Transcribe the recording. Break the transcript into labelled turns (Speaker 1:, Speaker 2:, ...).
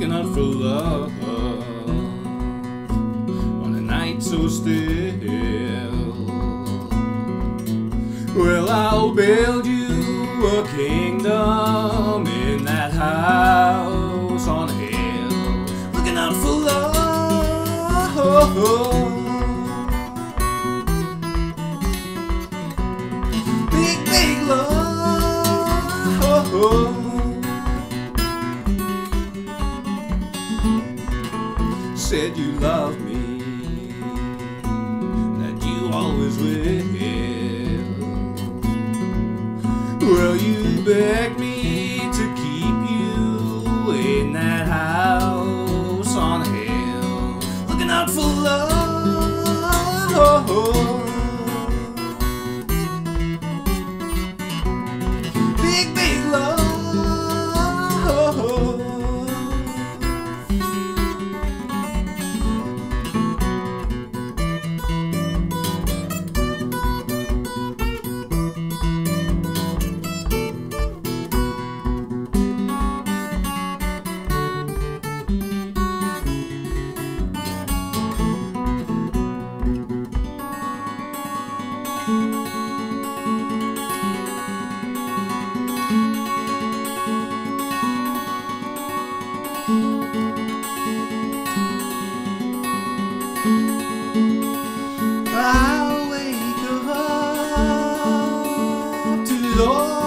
Speaker 1: looking out for love on a night so still. Well, I'll build you a kingdom in that house on a hill, looking out for love. Big, big love. Said you love me, that you always will. Well, you begged me to keep you in that house on a hill, looking out for love. I wake up to Lord.